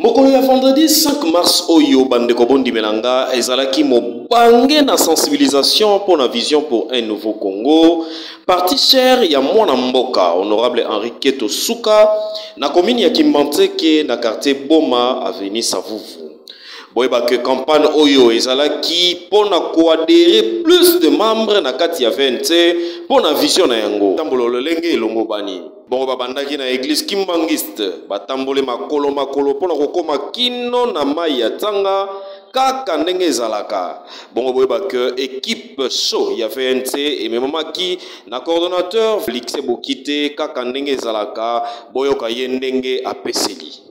mokolo ya vendredi 5 mars oyo bandeko bondimela nga ezalaki mobange na sensibilisation mpo na vision pour un nouveau congo parti cher ya mwana mboka honorable henri keto suka na komini ya kimbanseke na quartier boma avenue savuvu boyeba que campagne oyo ezalaki mpo na koadere plus de membre na kati ya vnc mpo na vision na yango tambola lolenge elongobani bongo babandaki na eglise kimbangiste batamboli makolo makolo mpo na kokóma kino na mai ya ntsanga kaka ndenge ezalaka bongo boyeba ke ekipe show ya vnc ememamaki na coordonnateur felixe bokite kaka ndenge ezalaka boyoka ye ndenge apeseli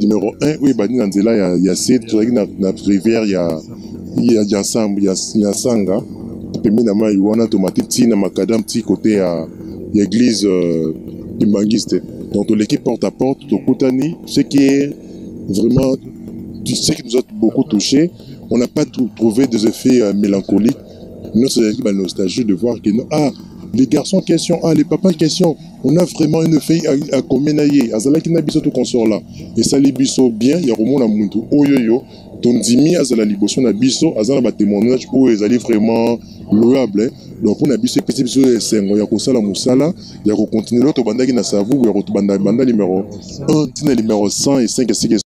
numéro 1 oyo ebandi na nzela ya, ya se tozalaki na, na rivière ya, ya, ya, nsambu, ya, ya sanga pembeni na mai wana tomati ti na makadam ti kote ya, ya église euh, imbangiste donc toleki porte à porte tokutani ce qui est vraiment ce qui nous a beaucoup touché on n'a pas trouvé des effets euh, mélancoliques Nous, c'est la nostalgie de voir que non, ah, les garçons question, ah, les papas question, on a vraiment une fille à, à combien naye, azalaki na biso tout consort là, et ça les biso bien, ya komona muntu, oyo yo, ton dimi azala liboso na biso, azala ba témoignage oyo ezali vraiment louable, donc mpo na biso epesi biso esengo ya kosala mosala ya kocontinue lo tobandaki na savubu ya kobanda banda numero 1 ntina numero 105 esika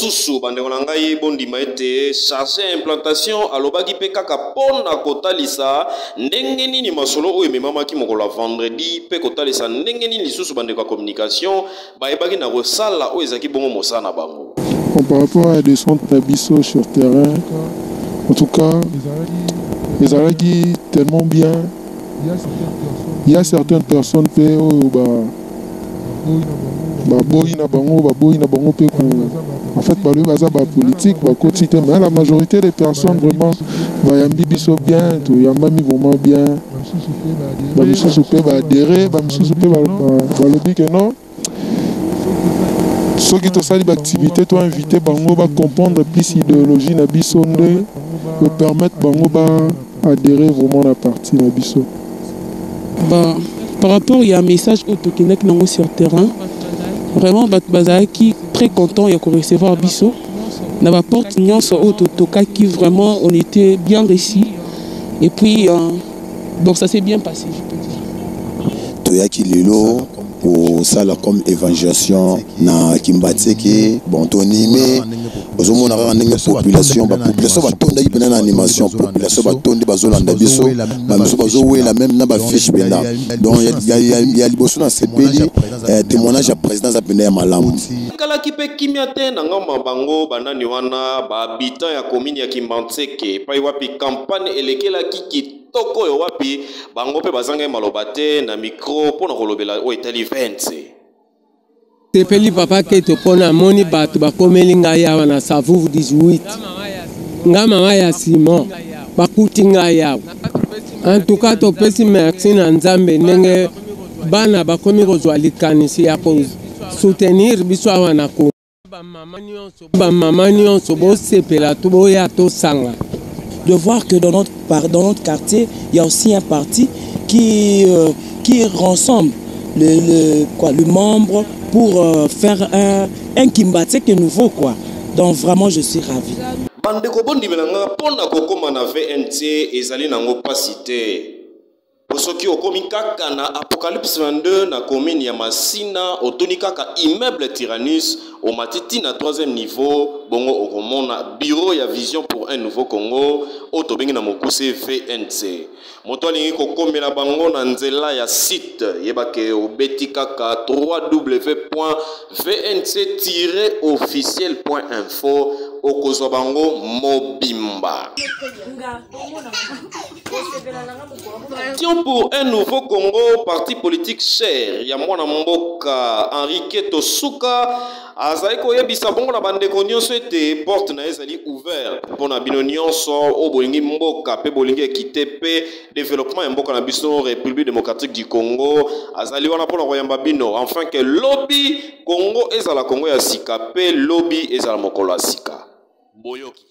mosusu bandeko na ngai bondima ete charge ya implantation alobaki mpe kaka mpo na kotalisa ndenge nini masolo oyo ememamaki mokolo ya vendredi mpe kotalisa ndenge nini lisusu bandeko ya communication bayebaki na kosala oyo ezalaki bongo mosala na bango par rapport ya descente na biso sur terrain en tout cas ezalaki tellement bien ya certaines personnes mpe oyo ba baboyi na bango baboyi na bango mpe ko en fait balobi baza ba politique bakoti te mais la majorité des personnes vraiment bayambi biso bien toyambami vraiment bien bamisusu mpe baadere bamisusu mpe balobi ke non soki tosali baactivité to invité bango bacomprendre plus idéologie na biso nde kopermettre bango ba adherer vraiment na parti na biso. Ba par rapport ya message oyo tokendaki nango sur terrain vraiment batu bazalaki très content ya ko recevoir biso na ba porte nyonso oyo totokaki vraiment on était bien reçu et puis euh, donc ça s'est bien passé je peux dire. Toyaki lelo kosala comme évangélisation na kimbatseke bon tonime ozomona kaka ndenge population bapopulation batondaki mpena na animation population batondi bazolanda biso bamisu bazowela meme na bafiche mpena donc ya liboso na sepeli eh, témoignage ya président aza mpena ya malamu ekalaki mpe kimia te na ngambo ya bango banani wana bahabitant ya komini ya kimbanseke epai wapi kampagne elekelaki Toko oyo wapi bango mpe bazangai maloba te na mikro mpo na kolobela oyo etali vense sepeli papa keto mpo namoni bato bakomeli ngai awa na savuvu 18 nga mama ya simon bakuti ngai awa antuka topesi merci na nzambe ndenge bana bakomi kozwa likanisi ya kosoutenir biso awa na kongo Ba maman nionso bo sepela to boya to sanga. De voir que dans notre par dans notre quartier, il y a aussi un parti qui euh, qui rassemble le, le quoi le membre pour euh, faire un un kimbatse que nouveau quoi. Donc vraiment je suis ravi. Bande ko bondimela nga pona ko koma na VNT ezali nango pasi te. po soki okomi kaka na apocalypse 22 na commune ya masina otuni kaka immeuble tyrannus omati ti na 3e niveau bongo okomona bureau ya vision pour un nouveau congo oyo tobengi na mokuse vnc moto alingi kokomela bango na nzela ya site yebake obeti kaka 3w vnc officiel info okozwa bango mobimba Question pour un nouveau Congo, parti politique cher ya mwana mboka Henri Keto Suka azali koyebisa bongo na bandeko nyonso ete porte na ye ezali ouverte mpo na bino nyonso oyo bolingi mboka mpe bolingi ekite mpe développement ya mboka na biso République démocratique du Congo azali wana mpo na koyamba bino enfin que lobi Congo ezala Congo ya sika mpe lobi ezala mokolo ya sika boyoki